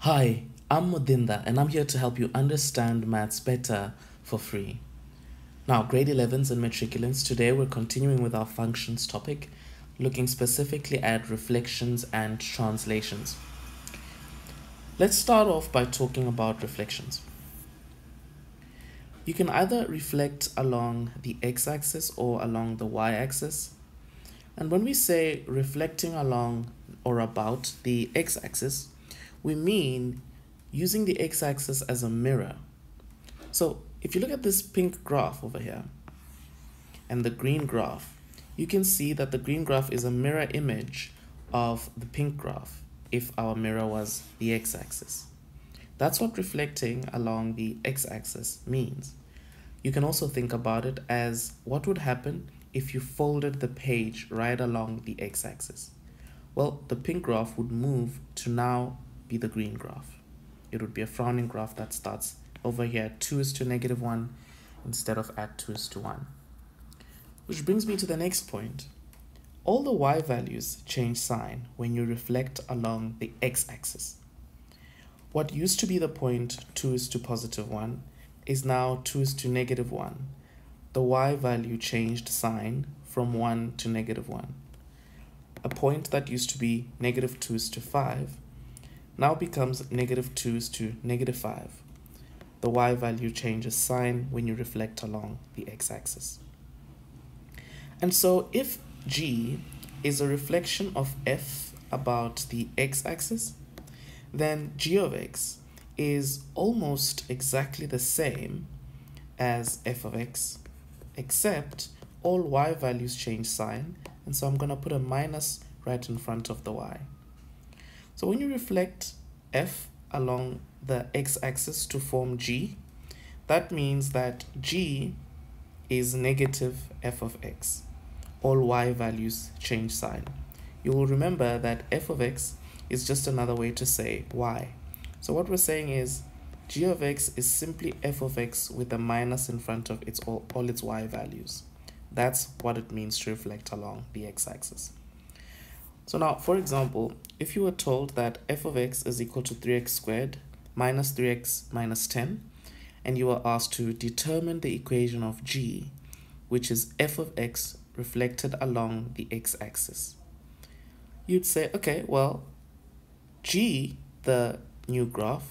Hi, I'm Mudinda and I'm here to help you understand maths better for free. Now, grade 11s and matriculants, today we're continuing with our functions topic, looking specifically at reflections and translations. Let's start off by talking about reflections. You can either reflect along the x-axis or along the y-axis. And when we say reflecting along or about the x-axis, we mean using the x-axis as a mirror. So if you look at this pink graph over here and the green graph, you can see that the green graph is a mirror image of the pink graph if our mirror was the x-axis. That's what reflecting along the x-axis means. You can also think about it as what would happen if you folded the page right along the x-axis. Well, the pink graph would move to now be the green graph. It would be a frowning graph that starts over here 2 is to negative 1 instead of at 2 is to 1. Which brings me to the next point. All the y values change sign when you reflect along the x-axis. What used to be the point 2 is to positive 1 is now 2 is to negative 1. The y value changed sign from 1 to negative 1. A point that used to be negative 2 is to 5 now becomes negative 2 is to negative 5. The y value changes sign when you reflect along the x-axis. And so if g is a reflection of f about the x-axis, then g of x is almost exactly the same as f of x, except all y values change sign, and so I'm going to put a minus right in front of the y. So when you reflect f along the x-axis to form g, that means that g is negative f of x. All y values change sign. You will remember that f of x is just another way to say y. So what we're saying is g of x is simply f of x with a minus in front of its all, all its y values. That's what it means to reflect along the x-axis. So now, for example, if you were told that f of x is equal to 3x squared minus 3x minus 10, and you were asked to determine the equation of g, which is f of x reflected along the x-axis, you'd say, okay, well, g, the new graph,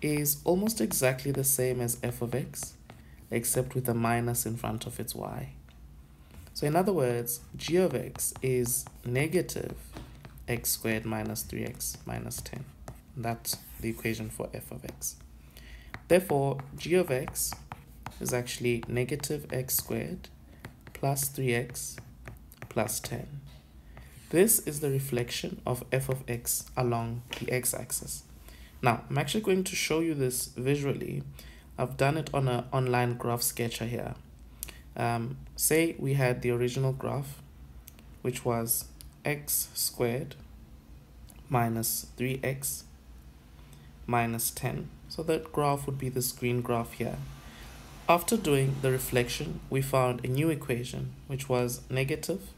is almost exactly the same as f of x, except with a minus in front of its y. So in other words, g of x is negative x squared minus 3x minus 10. That's the equation for f of x. Therefore, g of x is actually negative x squared plus 3x plus 10. This is the reflection of f of x along the x-axis. Now, I'm actually going to show you this visually. I've done it on an online graph sketcher here um, say we had the original graph which was x squared minus 3x minus 10 so that graph would be this green graph here. After doing the reflection we found a new equation which was negative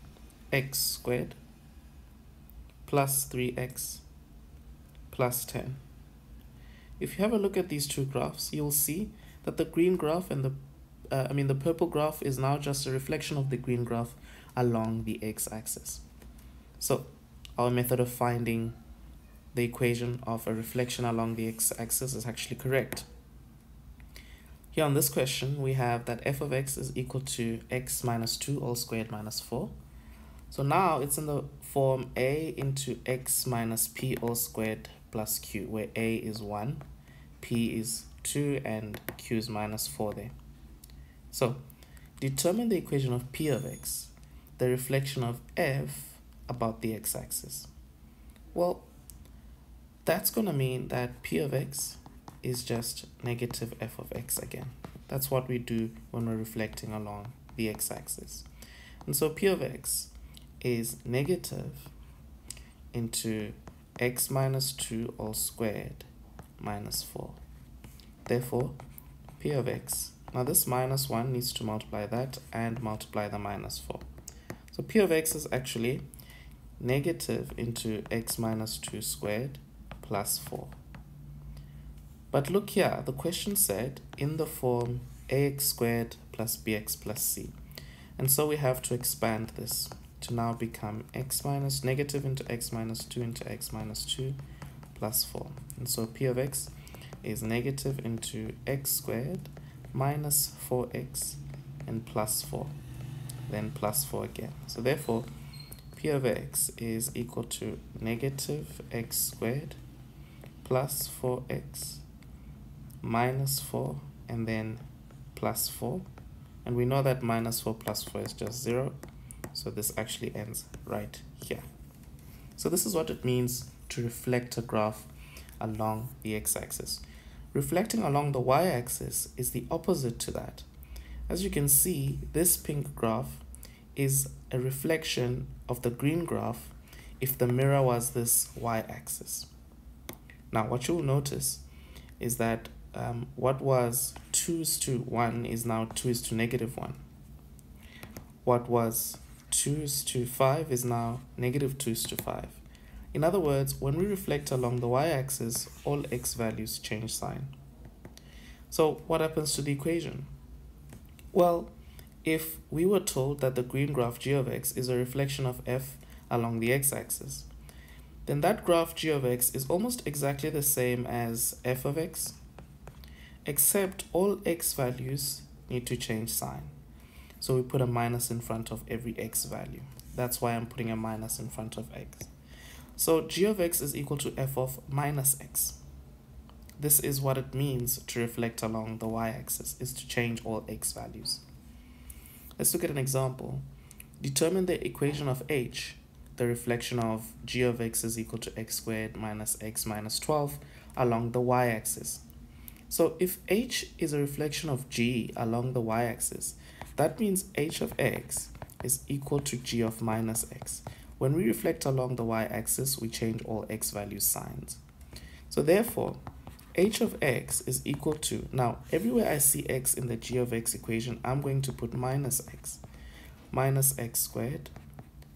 x squared plus 3x plus 10 if you have a look at these two graphs you'll see that the green graph and the uh, I mean the purple graph is now just a reflection of the green graph along the x-axis. So our method of finding the equation of a reflection along the x-axis is actually correct. Here on this question, we have that f of x is equal to x minus 2 all squared minus 4. So now it's in the form a into x minus p all squared plus q, where a is 1, p is 2, and q is minus 4 there. So determine the equation of P of x, the reflection of f about the x-axis. Well, that's going to mean that P of x is just negative f of x again. That's what we do when we're reflecting along the x-axis. And so P of x is negative into x minus 2 all squared minus 4. Therefore, P of x now this minus 1 needs to multiply that and multiply the minus 4. So p of x is actually negative into x minus 2 squared plus 4. But look here, the question said in the form ax squared plus bx plus c. And so we have to expand this to now become x minus negative into x minus 2 into x minus 2 plus 4. And so p of x is negative into x squared minus 4x and plus 4. Then plus 4 again. So therefore, p of x is equal to negative x squared plus 4x minus 4 and then plus 4 and we know that minus 4 plus 4 is just 0 so this actually ends right here so this is what it means to reflect a graph along the x-axis reflecting along the y-axis is the opposite to that as you can see this pink graph is a reflection of the green graph if the mirror was this y-axis now what you'll notice is that um, what was 2 is to 1 is now 2 is to negative 1. What was 2 is to 5 is now negative 2 is to 5. In other words, when we reflect along the y-axis, all x values change sign. So what happens to the equation? Well, if we were told that the green graph g of x is a reflection of f along the x-axis, then that graph g of x is almost exactly the same as f of x except all x values need to change sign. So we put a minus in front of every x value. That's why I'm putting a minus in front of x. So g of x is equal to f of minus x. This is what it means to reflect along the y-axis, is to change all x values. Let's look at an example. Determine the equation of h, the reflection of g of x is equal to x squared minus x minus 12 along the y-axis. So if h is a reflection of g along the y-axis, that means h of x is equal to g of minus x. When we reflect along the y-axis, we change all x value signs. So therefore, h of x is equal to, now everywhere I see x in the g of x equation, I'm going to put minus x. Minus x squared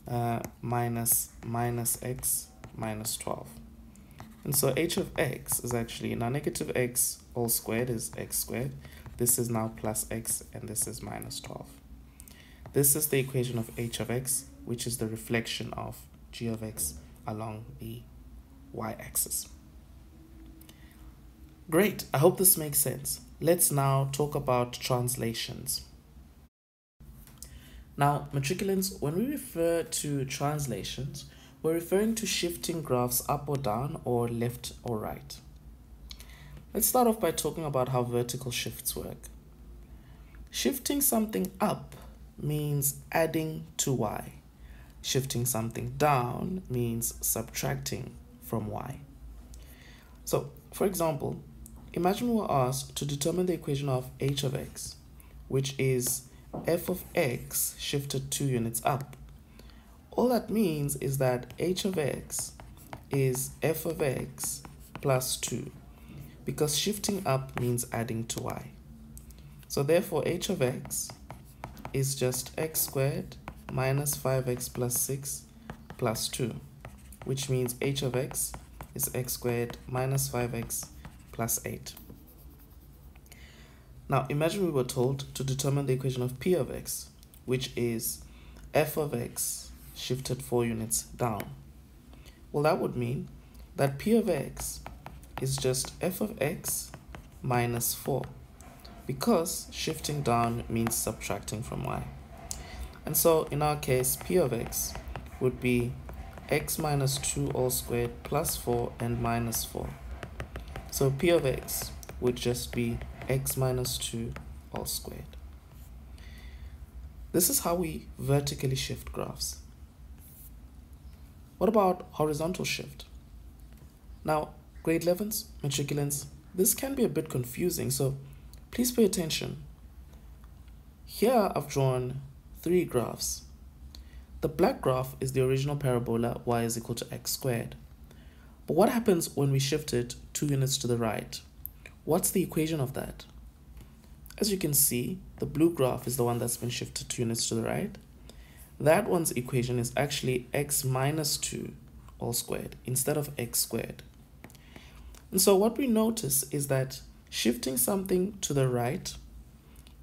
uh, minus minus x minus 12. And so h of x is actually, now negative x all squared is x squared. This is now plus x and this is minus 12. This is the equation of h of x, which is the reflection of g of x along the y-axis. Great, I hope this makes sense. Let's now talk about translations. Now, matriculants, when we refer to translations, we're referring to shifting graphs up or down or left or right. Let's start off by talking about how vertical shifts work. Shifting something up means adding to y. Shifting something down means subtracting from y. So, for example, imagine we're asked to determine the equation of h of x, which is f of x shifted two units up all that means is that h of x is f of x plus 2 because shifting up means adding to y. So therefore h of x is just x squared minus 5x plus 6 plus 2 which means h of x is x squared minus 5x plus 8. Now imagine we were told to determine the equation of p of x which is f of x shifted 4 units down. Well, that would mean that p of x is just f of x minus 4 because shifting down means subtracting from y. And so in our case, p of x would be x minus 2 all squared plus 4 and minus 4. So p of x would just be x minus 2 all squared. This is how we vertically shift graphs. What about horizontal shift? Now, grade 11s, matriculants, this can be a bit confusing, so please pay attention. Here I've drawn three graphs. The black graph is the original parabola y is equal to x squared. But what happens when we shift it two units to the right? What's the equation of that? As you can see, the blue graph is the one that's been shifted two units to the right, that one's equation is actually x minus 2 all squared instead of x squared. And so what we notice is that shifting something to the right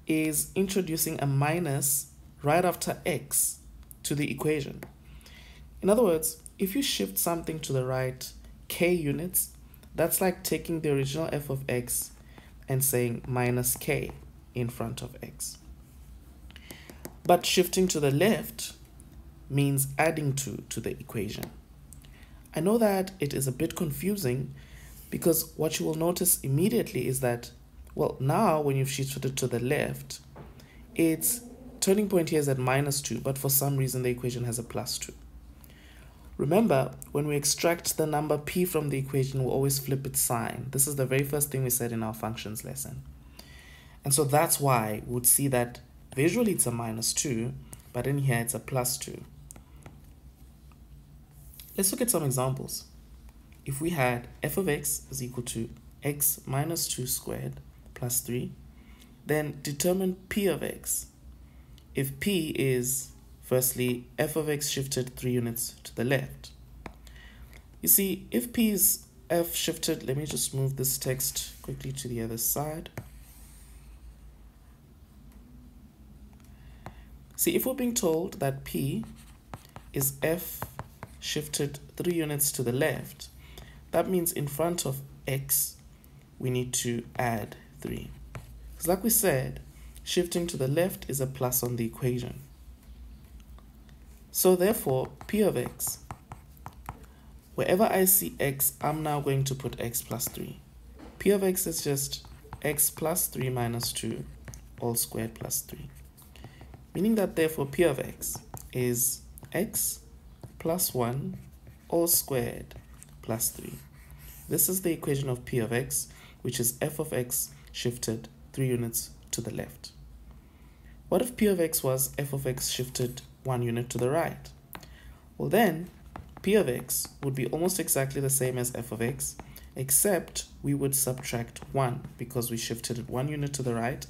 is introducing a minus right after x to the equation. In other words, if you shift something to the right k units, that's like taking the original f of x and saying minus k in front of x. But shifting to the left means adding 2 to the equation. I know that it is a bit confusing because what you will notice immediately is that, well, now when you've shifted to the left, its turning point here is at minus 2, but for some reason the equation has a plus 2. Remember, when we extract the number p from the equation, we'll always flip its sign. This is the very first thing we said in our functions lesson. And so that's why we would see that visually it's a minus 2, but in here it's a plus 2. Let's look at some examples. If we had f of x is equal to x minus 2 squared plus 3, then determine p of x. If p is Firstly, f of x shifted 3 units to the left. You see, if p is f shifted, let me just move this text quickly to the other side. See, if we're being told that p is f shifted 3 units to the left, that means in front of x, we need to add 3. Because like we said, shifting to the left is a plus on the equation. So therefore, p of x, wherever I see x, I'm now going to put x plus 3. p of x is just x plus 3 minus 2 all squared plus 3. Meaning that therefore p of x is x plus 1 all squared plus 3. This is the equation of p of x, which is f of x shifted 3 units to the left. What if p of x was f of x shifted one unit to the right. Well then, p of x would be almost exactly the same as f of x, except we would subtract 1 because we shifted it one unit to the right,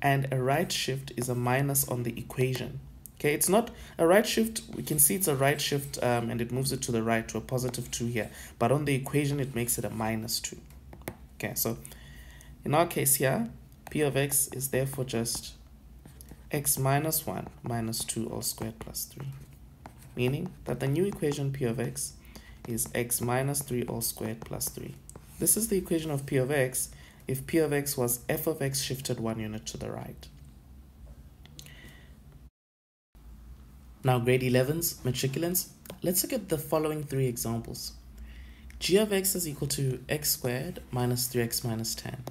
and a right shift is a minus on the equation. Okay, it's not a right shift. We can see it's a right shift um, and it moves it to the right to a positive 2 here. But on the equation, it makes it a minus 2. Okay, so in our case here, p of x is therefore just x minus 1 minus 2 all squared plus 3, meaning that the new equation p of x is x minus 3 all squared plus 3. This is the equation of p of x if p of x was f of x shifted one unit to the right. Now grade 11's matriculants, let's look at the following three examples. g of x is equal to x squared minus 3x minus 10.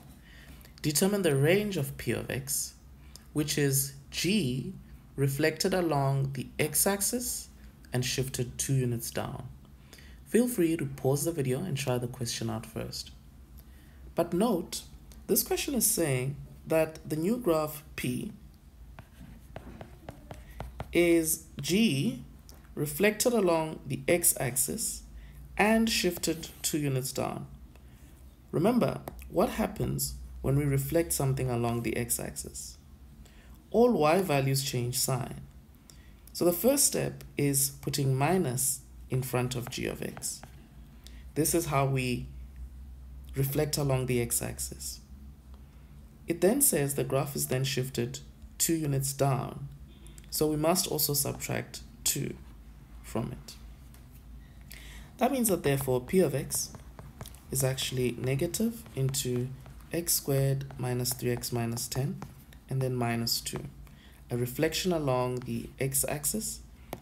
Determine the range of p of x, which is G reflected along the x-axis and shifted two units down. Feel free to pause the video and try the question out first. But note, this question is saying that the new graph P is G reflected along the x-axis and shifted two units down. Remember, what happens when we reflect something along the x-axis? all y values change sign. So the first step is putting minus in front of g of x. This is how we reflect along the x-axis. It then says the graph is then shifted two units down. So we must also subtract 2 from it. That means that therefore p of x is actually negative into x squared minus 3x minus 10 and then minus 2. A reflection along the x-axis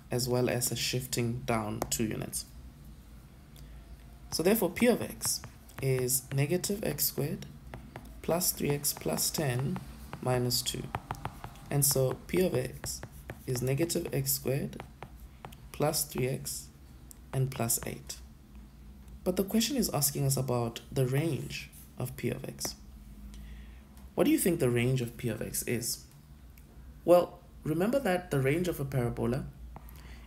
as well as a shifting down 2 units. So therefore p of x is negative x squared plus 3x plus 10 minus 2. And so p of x is negative x squared plus 3x and plus 8. But the question is asking us about the range of p of x. What do you think the range of p of x is? Well, remember that the range of a parabola,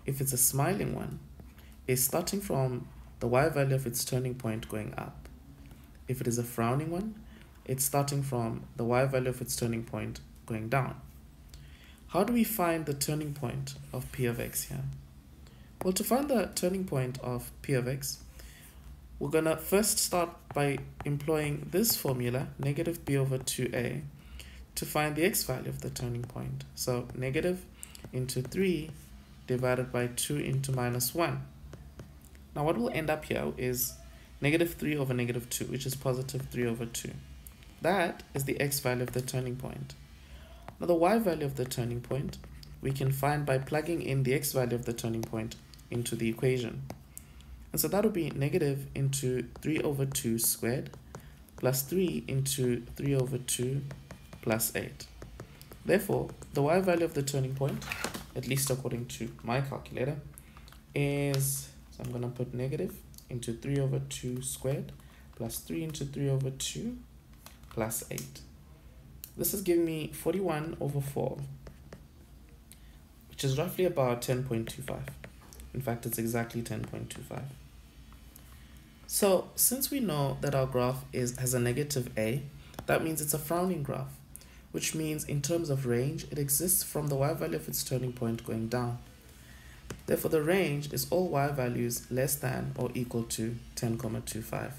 if it's a smiling one, is starting from the y value of its turning point going up. If it is a frowning one, it's starting from the y value of its turning point going down. How do we find the turning point of p of x here? Well, to find the turning point of p of x, we're going to first start by employing this formula, negative b over 2a, to find the x value of the turning point. So negative into 3 divided by 2 into minus 1. Now what we'll end up here is negative 3 over negative 2, which is positive 3 over 2. That is the x value of the turning point. Now the y value of the turning point we can find by plugging in the x value of the turning point into the equation. And so that will be negative into 3 over 2 squared plus 3 into 3 over 2 plus 8. Therefore, the y value of the turning point, at least according to my calculator, is, so I'm going to put negative into 3 over 2 squared plus 3 into 3 over 2 plus 8. This is giving me 41 over 4, which is roughly about 10.25. In fact, it's exactly 10.25. So since we know that our graph is has a negative a, that means it's a frowning graph, which means in terms of range, it exists from the y value of its turning point going down. Therefore, the range is all y values less than or equal to 10,25.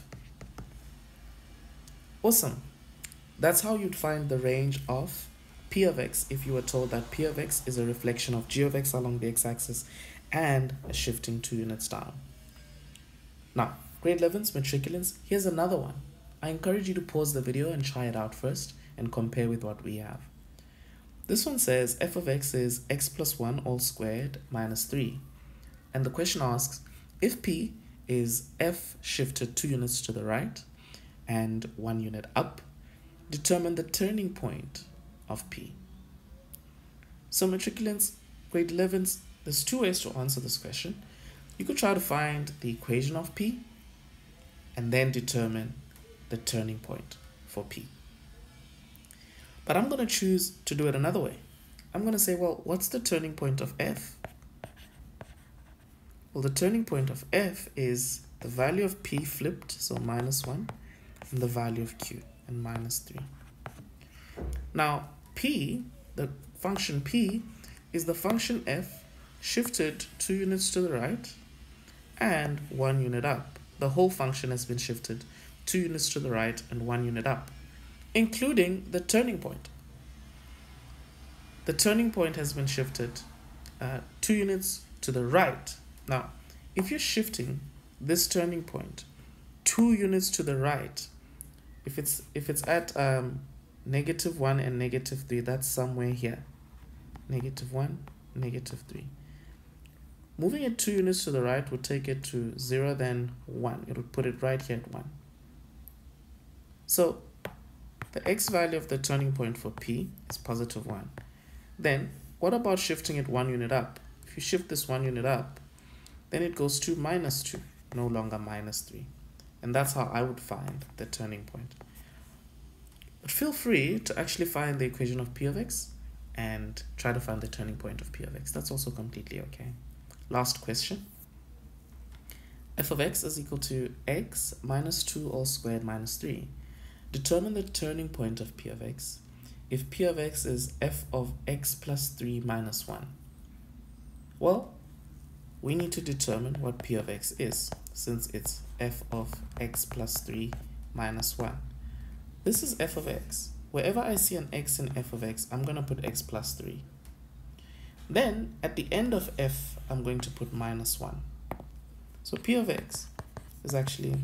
Awesome. That's how you'd find the range of p of x if you were told that p of x is a reflection of g of x along the x-axis and a shifting two units down. Now, Grade 11's matriculants, here's another one. I encourage you to pause the video and try it out first and compare with what we have. This one says f of x is x plus 1 all squared minus 3. And the question asks, if p is f shifted 2 units to the right and 1 unit up, determine the turning point of p. So matriculants, grade 11s, there's two ways to answer this question. You could try to find the equation of p and then determine the turning point for P. But I'm going to choose to do it another way. I'm going to say, well, what's the turning point of F? Well, the turning point of F is the value of P flipped, so minus 1, and the value of Q, and minus 3. Now, P, the function P, is the function F shifted 2 units to the right and 1 unit up the whole function has been shifted two units to the right and one unit up, including the turning point. The turning point has been shifted uh, two units to the right. Now, if you're shifting this turning point two units to the right, if it's if it's at um, negative 1 and negative 3, that's somewhere here. Negative 1, negative 3. Moving it two units to the right would take it to 0, then 1. It would put it right here at 1. So the x value of the turning point for P is positive 1. Then what about shifting it one unit up? If you shift this one unit up, then it goes to minus 2, no longer minus 3. And that's how I would find the turning point. But feel free to actually find the equation of P of x and try to find the turning point of P of x. That's also completely okay. Last question. f of x is equal to x minus 2 all squared minus 3. Determine the turning point of p of x if p of x is f of x plus 3 minus 1. Well, we need to determine what p of x is since it's f of x plus 3 minus 1. This is f of x. Wherever I see an x in f of x, I'm going to put x plus 3. Then at the end of f, I'm going to put minus 1. So p of x is actually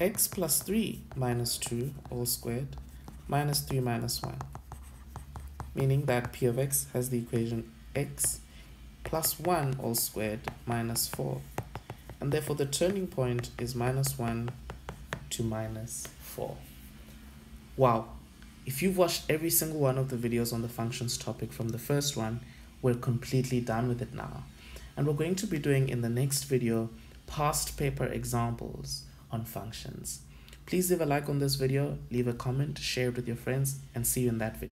x plus 3 minus 2 all squared minus 3 minus 1. Meaning that p of x has the equation x plus 1 all squared minus 4. And therefore the turning point is minus 1 to minus 4. Wow. If you've watched every single one of the videos on the functions topic from the first one, we're completely done with it now. And we're going to be doing in the next video past paper examples on functions. Please leave a like on this video, leave a comment, share it with your friends, and see you in that video.